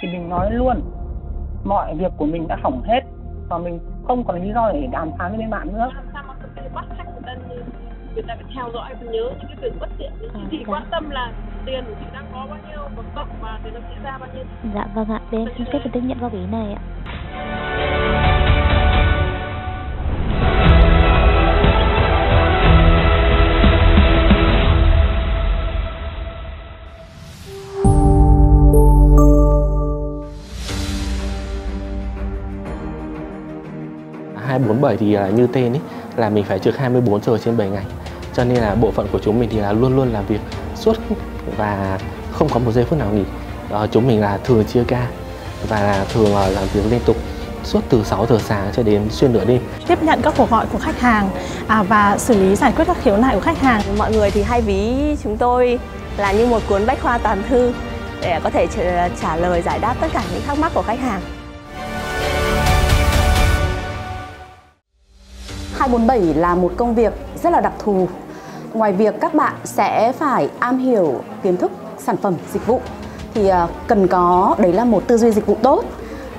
thì mình nói luôn mọi việc của mình đã hỏng hết và mình không còn lý do để đàm phán với bên bạn nữa. Làm sao mà bắt khách người ta người ta phải theo dõi và nhớ những cái việc bất tiện chị chỉ quan tâm là tiền của chị đang có bao nhiêu và cộng và thì nó sẽ ra bao nhiêu. Dạ vâng ạ, để em xin phép được tiếp nhận góp ý này ạ. Hai bốn bảy thì à, như tên ấy là mình phải trực 24 giờ trên 7 ngày cho nên là bộ phận của chúng mình thì là luôn luôn làm việc suốt và không có một giây phút nào nghỉ Ờ, chúng mình là thường chia ca và thường là làm việc liên tục suốt từ 6 giờ sáng cho đến xuyên nửa đêm tiếp nhận các cuộc gọi của khách hàng à, và xử lý giải quyết các khiếu nại của khách hàng. Mọi người thì hay ví chúng tôi là như một cuốn bách khoa toàn thư để có thể trả, trả lời giải đáp tất cả những thắc mắc của khách hàng. 247 là một công việc rất là đặc thù. Ngoài việc các bạn sẽ phải am hiểu kiến thức sản phẩm dịch vụ thì ờ, cần có đấy là một tư duy dịch vụ tốt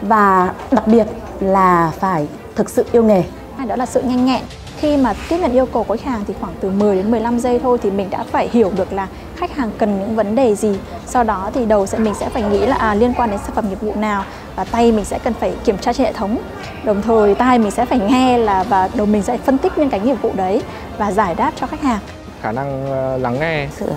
và đặc biệt là phải thực sự yêu nghề. Đó là sự nhanh nhẹn. Khi mà tiếp nhận yêu cầu của khách hàng thì khoảng từ 10 đến 15 giây thôi thì mình đã phải hiểu được là khách hàng cần những vấn đề gì. Sau đó thì đầu sẽ mình sẽ phải nghĩ là à, liên quan đến sản phẩm nghiệp vụ nào và tay mình sẽ cần phải kiểm tra trên hệ thống. Đồng thời tai mình sẽ phải nghe là và đầu mình sẽ phân tích những cái nghiệp vụ đấy và giải đáp cho khách hàng. Khả năng ờ, lắng nghe. Sự ờ,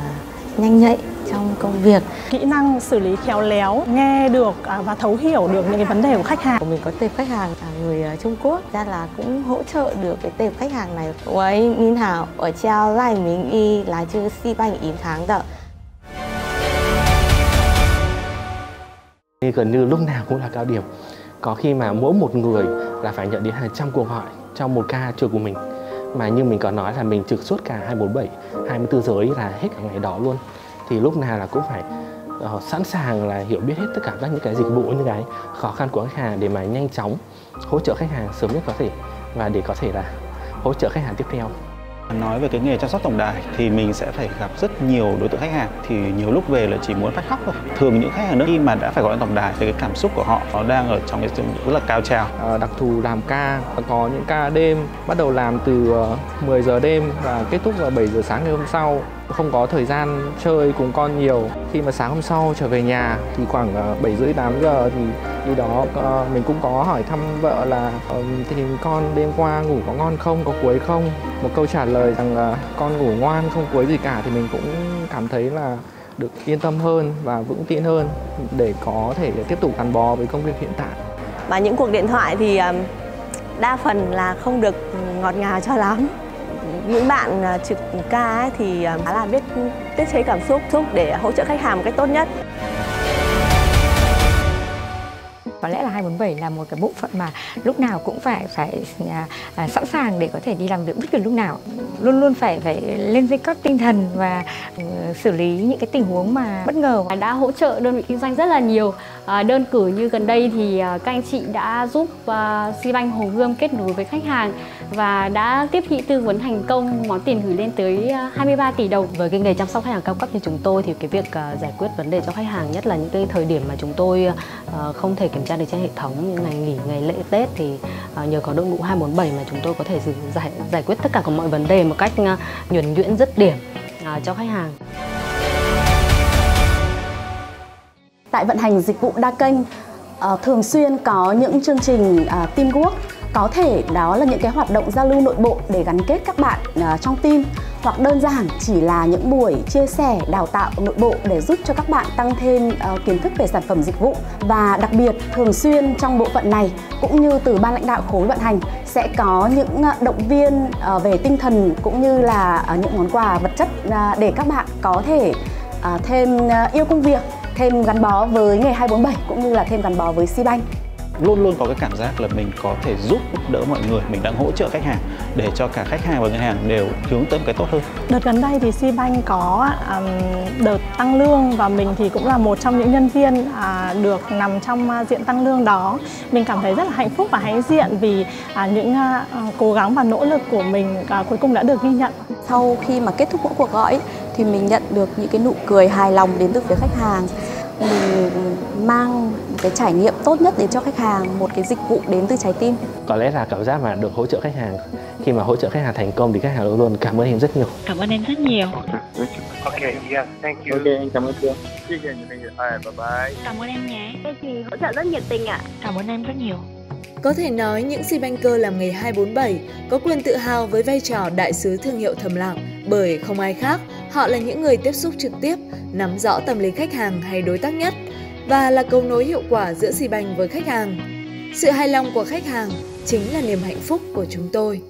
nhanh nhạy trong công việc. Kỹ năng xử lý khéo léo nghe được à, và thấu hiểu được những cái vấn đề của khách hàng. Mình có tệp khách hàng là người ờ, Trung Quốc ra là cũng hỗ trợ được cái tệp khách hàng này. Với minh Hảo ở treo lại mình y là chưa si banh yến tháng đó. Gần như lúc nào cũng là cao điểm. Có khi mà mỗi một người là phải nhận đến hàng trăm cuộc gọi trong một ca trực của mình. Mà như mình có nói là mình trực suốt cả 247 24 giờ ấy là hết cả ngày đó luôn. Thì lúc nào là cũng phải uh, sẵn sàng là hiểu biết hết tất cả các những cái dịch vụ những cái khó khăn của khách hàng để mà nhanh chóng hỗ trợ khách hàng sớm nhất có thể và để có thể là hỗ trợ khách hàng tiếp theo. Nói về cái nghề chăm sóc tổng đài thì mình sẽ phải gặp rất nhiều đối tượng khách hàng thì nhiều lúc về là chỉ muốn phát khóc thôi. Thường những khách hàng nước khi mà đã phải gọi đến tổng đài thì cái cảm xúc của họ nó đang ở trong cái sự rất là cao trào. À, đặc thù làm ca có những ca đêm bắt đầu làm từ ờ, 10 giờ đêm và kết thúc vào 7 giờ sáng ngày hôm sau không có thời gian chơi cùng con nhiều. Khi mà sáng hôm sau trở về nhà thì khoảng ờ, bảy 7 rưỡi 8 giờ thì đi đó ờ, mình cũng có hỏi thăm vợ là ờ, thì con đêm qua ngủ có ngon không, có quấy không? Một câu trả lời rằng là, con ngủ ngoan, không quấy gì cả. Thì mình cũng cảm thấy là được yên tâm hơn và vững tin hơn để có thể tiếp tục gắn bó với công việc hiện tại. Và những cuộc điện thoại thì đa phần là không được ừ, ngọt ngào cho lắm. Những bạn à, trực ca ấy thì à, khá là biết tiết chế cảm xúc xúc để hỗ trợ khách hàng một cách tốt nhất. có lẽ là 247 là một cái bộ phận mà lúc nào cũng phải phải à, à, sẵn sàng để có thể đi làm việc bất cứ lúc nào. Luôn luôn phải phải lên dây cót tinh thần và ừ, xử lý những cái tình huống mà bất ngờ. Đã hỗ trợ đơn vị kinh doanh rất là nhiều. À, đơn cử như gần đây thì các anh chị đã giúp à, Sibank Hồ Gươm kết nối với khách hàng và đã tiếp thị tư vấn thành công món tiền gửi lên tới à, 23 tỷ đồng Với cái nghề chăm sóc khách hàng cao cấp như chúng tôi thì cái việc à, giải quyết vấn đề cho khách hàng nhất là những cái thời điểm mà chúng tôi à, không thể kiểm tra được trên hệ thống như ngày nghỉ, ngày lễ Tết thì nhờ có đội ngũ 247 mà chúng tôi có thể giải giải, quyết tất cả các mọi vấn đề một cách nhuần nhuyễn dứt điểm cho khách hàng. Tại vận hành dịch vụ đa kênh ờ, thường xuyên có những chương trình ờ, teamwork có thể đó là những cái hoạt động giao lưu nội bộ để gắn kết các bạn uh, trong team hoặc đơn giản chỉ là những buổi chia sẻ đào tạo nội bộ để giúp cho các bạn tăng thêm uh, kiến thức về sản phẩm dịch vụ và đặc biệt thường xuyên trong bộ phận này cũng như từ ban lãnh đạo khối vận hành sẽ có những uh, động viên uh, về tinh thần cũng như là uh, những món quà vật chất uh, để các bạn có thể uh, thêm uh, yêu công việc thêm gắn bó với nghề 247 cũng như là thêm gắn bó với Sibank. Luôn luôn có cái cảm giác là mình có thể giúp đỡ mọi người, mình đang hỗ trợ khách hàng để cho cả khách hàng và ngân hàng đều hướng tới một cái tốt hơn. Đợt gần đây thì Sibank có um, đợt tăng lương và mình thì cũng là một trong những nhân viên à, được nằm trong à, diện tăng lương đó. Mình cảm thấy rất là hạnh phúc và hãnh diện vì à, những à, cố gắng và nỗ lực của mình à, cuối cùng đã được ghi nhận. Sau khi mà kết thúc mỗi cuộc gọi thì mình nhận được những cái nụ cười hài lòng đến từ phía khách hàng mình mang cái trải nghiệm tốt nhất đến cho khách hàng một cái dịch vụ đến từ trái tim. Có lẽ là cảm giác mà được hỗ trợ khách hàng khi mà hỗ trợ khách hàng thành công thì khách hàng luôn luôn cảm ơn em rất nhiều. Cảm ơn em rất nhiều. Ok, yes, thank you. Ok, anh cảm ơn những bye bye. cảm ơn em nhé. Đây thì hỗ trợ rất nhiệt tình ạ. Cảm ơn em rất nhiều. Có thể nói những si banker làm nghề 247 có quyền tự hào với vai trò đại sứ thương hiệu thầm lặng bởi không ai khác, họ là những người tiếp xúc trực tiếp, nắm rõ tâm lý khách hàng hay đối tác nhất và là cầu nối hiệu quả giữa si banh với khách hàng. Sự hài lòng của khách hàng chính là niềm hạnh phúc của chúng tôi.